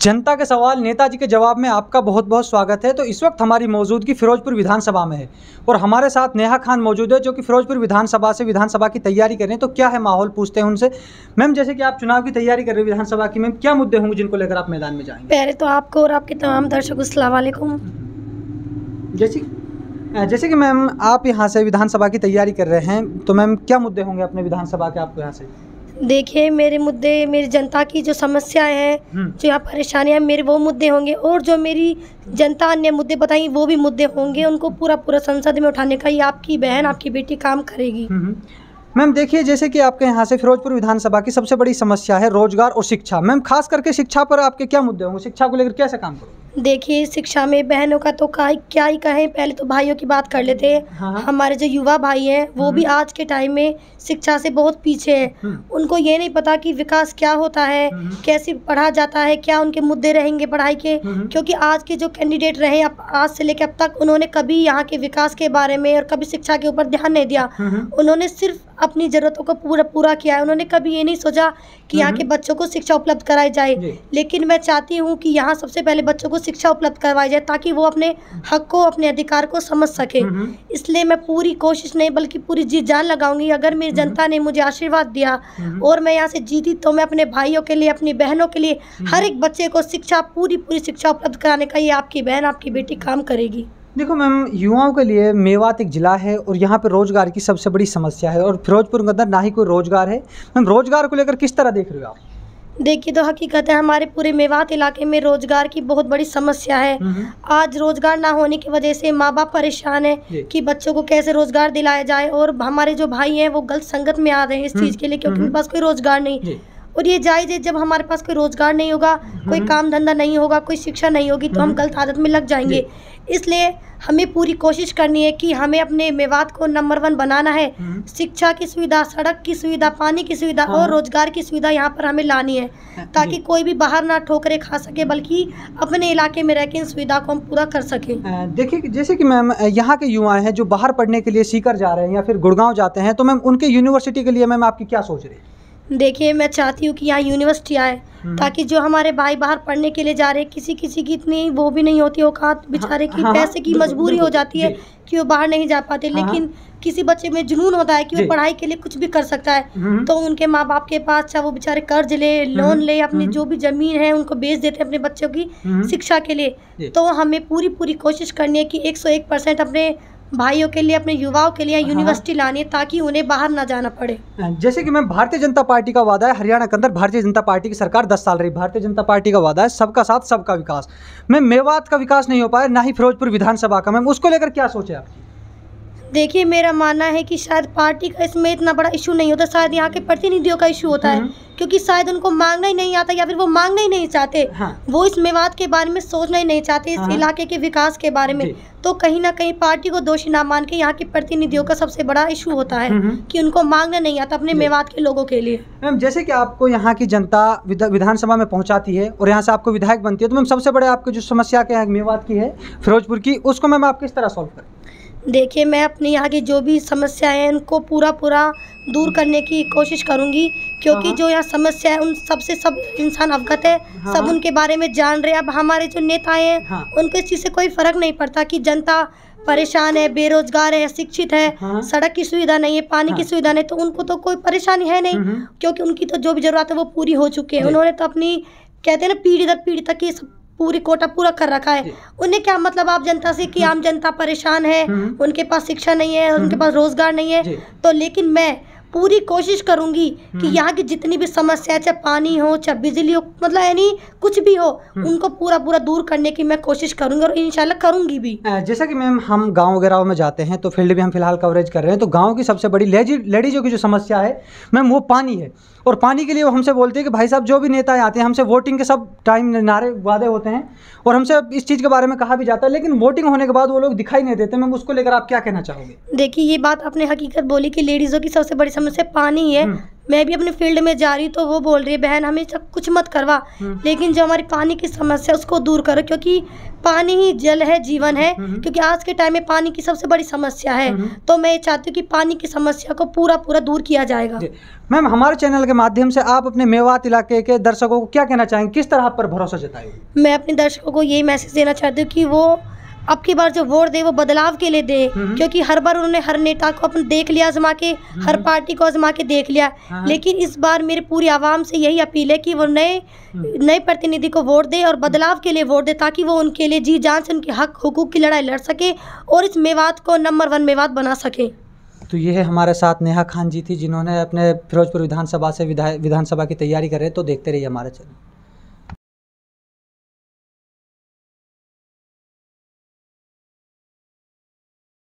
जनता के सवाल नेताजी के जवाब में आपका बहुत बहुत स्वागत है। तो इस वक्त हमारी मौजूदगी फिरोजपुर विधानसभा में है और हमारे साथ नेहा खान मौजूद है जो कि फिरोजपुर विधानसभा से विधानसभा की तैयारी कर रहे हैं। तो क्या है माहौल पूछते हैं उनसे। मैम जैसे कि आप चुनाव की तैयारी कर रहे हैं विधानसभा की मैम क्या मुद्दे होंगे जिनको लेकर आप मैदान में जाएँगे? पहले तो आपको और आपके तमाम दर्शकों को जैसे जैसे कि मैम आप यहाँ से विधानसभा की तैयारी कर रहे हैं तो मैम क्या मुद्दे होंगे अपने विधानसभा के आपको यहाँ से? देखिए मेरे मुद्दे मेरी जनता की जो समस्याएँ हैं हम्म। जो यहाँ परेशानियाँ मेरे वो मुद्दे होंगे और जो मेरी जनता ने मुद्दे बताई वो भी मुद्दे होंगे उनको पूरा पूरा संसद में उठाने का ये आपकी बहन आपकी बेटी काम करेगी हम्म, हम्म। मैम देखिए जैसे कि आपके यहाँ से फिरोजपुर विधानसभा की सबसे बड़ी समस्या है रोज़गार और शिक्षा मैम खास करके शिक्षा पर आपके क्या मुद्दे होंगे शिक्षा को लेकर कैसे काम करोगे देखिए शिक्षा में बहनों का तो का क्या ही कहें पहले तो भाइयों की बात कर लेते हैं हाँ, हाँ। हमारे जो युवा भाई हैं वो भी आज के टाइम में शिक्षा से बहुत पीछे हैं हम्म। उनको ये नहीं पता कि विकास क्या होता है हम्म। कैसे पढ़ा जाता है क्या उनके मुद्दे रहेंगे पढ़ाई के। क्योंकि आज के जो कैंडिडेट रहे अब आज से लेकर अब तक उन्होंने कभी यहाँ के विकास के बारे में और कभी शिक्षा के ऊपर ध्यान नहीं दिया। उन्होंने सिर्फ़ अपनी ज़रूरतों को पूरा पूरा किया है उन्होंने कभी ये नहीं सोचा कि यहाँ के हम्म। बच्चों को शिक्षा उपलब्ध कराई जाए लेकिन मैं चाहती हूँ कि यहाँ सबसे पहले बच्चों को शिक्षा उपलब्ध करवाई जाए ताकि वो अपने हक को अपने अधिकार को समझ सके हम्म। इसलिए मैं पूरी कोशिश नहीं बल्कि पूरी जी जान लगाऊँगी अगर मेरी जनता ने मुझे आशीर्वाद दिया हम्म। और मैं यहाँ से जीती तो मैं अपने भाइयों के लिए अपनी बहनों के लिए हम्म। हर एक बच्चे को शिक्षा पूरी पूरी शिक्षा उपलब्ध कराने का ये आपकी बहन आपकी बेटी काम करेगी देखो मैम युवाओं के लिए मेवात एक ज़िला है और यहाँ पे रोज़गार की सबसे बड़ी समस्या है और फिरोजपुर के अंदर ना ही कोई रोज़गार है मैम रोज़गार को लेकर किस तरह देख रहे हो आप देखिए तो हकीकत है हमारे पूरे मेवात इलाके में रोज़गार की बहुत बड़ी समस्या है हम्म। आज रोज़गार ना होने की वजह से माँ बाप परेशान है। कि बच्चों को कैसे रोज़गार दिलाया जाए और हमारे जो भाई हैं वो गलत संगत में आ रहे हैं इस हम्म, चीज़ के लिए क्योंकि हम्म। उनके पास कोई रोज़गार नहीं और ये जायज़ है जब हमारे पास कोई रोज़गार नहीं होगा कोई हम्म। काम धंधा नहीं होगा कोई शिक्षा नहीं होगी तो हम हम्म। गलत आदत में लग जाएँगे इसलिए हमें पूरी कोशिश करनी है कि हमें अपने मेवात को नंबर वन बनाना है हम्म। शिक्षा की सुविधा सड़क की सुविधा पानी की सुविधा हाँ। और रोज़गार की सुविधा यहाँ पर हमें लानी है ताकि कोई भी बाहर ना ठोकरे खा सके बल्कि अपने इलाके में रह के इन सुविधा को हम पूरा कर सकें देखिए जैसे कि मैम यहाँ के युवा हैं जो बाहर पढ़ने के लिए सीकर जा रहे हैं या फिर गुड़गांव जाते हैं तो मैम उनके यूनिवर्सिटी के लिए मैम आपकी क्या सोच रही है देखिए मैं चाहती हूँ कि यहाँ यूनिवर्सिटी आए हम्म। ताकि जो हमारे भाई बाहर पढ़ने के लिए जा रहे हैं किसी किसी की इतनी वो भी नहीं होती औकात बेचारे की हाँ, हाँ, पैसे की मजबूरी हो जाती है कि वो बाहर नहीं जा पाते हाँ, लेकिन किसी बच्चे में जुनून होता है कि वो पढ़ाई के लिए कुछ भी कर सकता है हम्म। तो उनके माँ बाप के पास चाहे वो बेचारे कर्ज ले लोन हम्म, ले अपनी। जो भी ज़मीन है उनको बेच देते हैं अपने बच्चों की। शिक्षा के लिए तो हमें पूरी पूरी कोशिश करनी है कि एक सौ एक परसेंट अपने भाइयों के लिए अपने युवाओं के लिए हाँ। यूनिवर्सिटी लानी है ताकि उन्हें बाहर ना जाना पड़े। जैसे कि मैम भारतीय जनता पार्टी का वादा है हरियाणा के अंदर भारतीय जनता पार्टी की सरकार 10 साल रही। भारतीय जनता पार्टी का वादा है सबका साथ सबका विकास। मैम मेवात का विकास नहीं हो पाया ना ही फिरोजपुर विधानसभा का। मैम उसको लेकर क्या सोचे आप? देखिए मेरा मानना है कि शायद पार्टी का इसमें इतना बड़ा इशू नहीं होता शायद यहाँ के प्रतिनिधियों का इशू होता है हम्म। क्योंकि शायद उनको मांगना ही नहीं आता या फिर वो मांगना ही नहीं चाहते हाँ। वो इस मेवात के बारे में सोचना ही नहीं चाहते इस हाँ। इलाके के विकास के बारे में तो कहीं ना कहीं पार्टी को दोषी ना मान के यहाँ के प्रतिनिधियों का सबसे बड़ा इशू होता है हम्म। कि उनको मांगना नहीं आता अपने जी। मेवात के लोगों के लिए मैम जैसे कि आपको यहाँ की जनता विधानसभा में पहुँचाती है और यहाँ से आपको विधायक बनती है तो मैम सबसे बड़े आपकी जो समस्या क्या है मेवात की है फिरोजपुर की उसको मैम आप किस तरह सॉल्व करें देखिए मैं अपने यहाँ की जो भी समस्याएँ हैं उनको पूरा पूरा दूर करने की कोशिश करूँगी क्योंकि हाँ। जो यहाँ समस्या है उन सबसे सब इंसान अवगत है हाँ। सब उनके बारे में जान रहे हैं अब हमारे जो नेता हैं हाँ। उनको इस चीज़ से कोई फ़र्क नहीं पड़ता कि जनता परेशान है बेरोजगार है शिक्षित है हाँ। सड़क की सुविधा नहीं है पानी की हाँ। सुविधा नहीं तो उनको तो कोई परेशानी है नहीं हम्म। क्योंकि उनकी तो जो भी ज़रूरत है वो पूरी हो चुकी है उन्होंने तो अपनी कहते हैं ना पीढ़ी दर पीढ़ी तक की सब पूरी कोटा पूरा कर रखा है उन्हें क्या मतलब आप जनता से कि आम जनता परेशान है हम्म। उनके पास शिक्षा नहीं है उनके हम्म। पास रोज़गार नहीं है तो लेकिन मैं पूरी कोशिश करूँगी कि हम्म। यहाँ की जितनी भी समस्या है चाहे पानी हो चाहे बिजली हो मतलब यानी कुछ भी हो हम्म। उनको पूरा पूरा दूर करने की मैं कोशिश करूँगी और इंशाल्लाह करूँगी भी। जैसा कि मैम हम गाँव वगैरह में जाते हैं तो फ़ील्ड भी हम फ़िलहाल कवरेज कर रहे हैं तो गाँव की सबसे बड़ी लेडी लेडीजों की जो समस्या है मैम वो पानी है। और पानी के लिए वो हमसे बोलते हैं कि भाई साहब जो भी नेता आते हैं हमसे वोटिंग के सब टाइम नारे वादे होते हैं और हमसे इस चीज़ के बारे में कहा भी जाता है लेकिन वोटिंग होने के बाद वो लोग दिखाई नहीं देते। मैम उसको लेकर आप क्या कहना चाहोगे? देखिए ये बात आपने हकीकत बोली कि लेडीज़ों की सबसे बड़ी समस्या पानी है। हम्म। मैं भी अपने फ़ील्ड में जा रही तो वो बोल रही है बहन हमें सब कुछ मत करवा हम्म। लेकिन जो हमारी पानी की समस्या उसको दूर करो क्योंकि पानी ही जल है जीवन है हम्म। क्योंकि आज के टाइम में पानी की सबसे बड़ी समस्या है हम्म। तो मैं ये चाहती हूँ कि पानी की समस्या को पूरा पूरा दूर किया जाएगा मैम हमारे चैनल के माध्यम से आप अपने मेवात इलाके के दर्शकों को क्या कहना चाहेंगे किस तरह आप पर भरोसा जताएँगे मैं अपने दर्शकों को यही मैसेज देना चाहती हूँ कि वो अब की बार जो वोट दे वो बदलाव के लिए दे हम्म। क्योंकि हर बार उन्होंने हर नेता को अपन देख लिया आजमा के हर पार्टी को आजमा के देख लिया हाँ। लेकिन इस बार मेरी पूरी आवाम से यही अपील है कि वो नए हम्म। नए प्रतिनिधि को वोट दे और बदलाव के लिए वोट दे ताकि वो उनके लिए जी जान से उनके हक हुकूक की लड़ाई लड़ सके और इस मेवात को नंबर वन मेवात बना सके तो ये है हमारे साथ नेहा खान जी थी जिन्होंने अपने फिरोजपुर विधानसभा से विधानसभा की तैयारी कर रहे तो देखते रहिए हमारे चैनल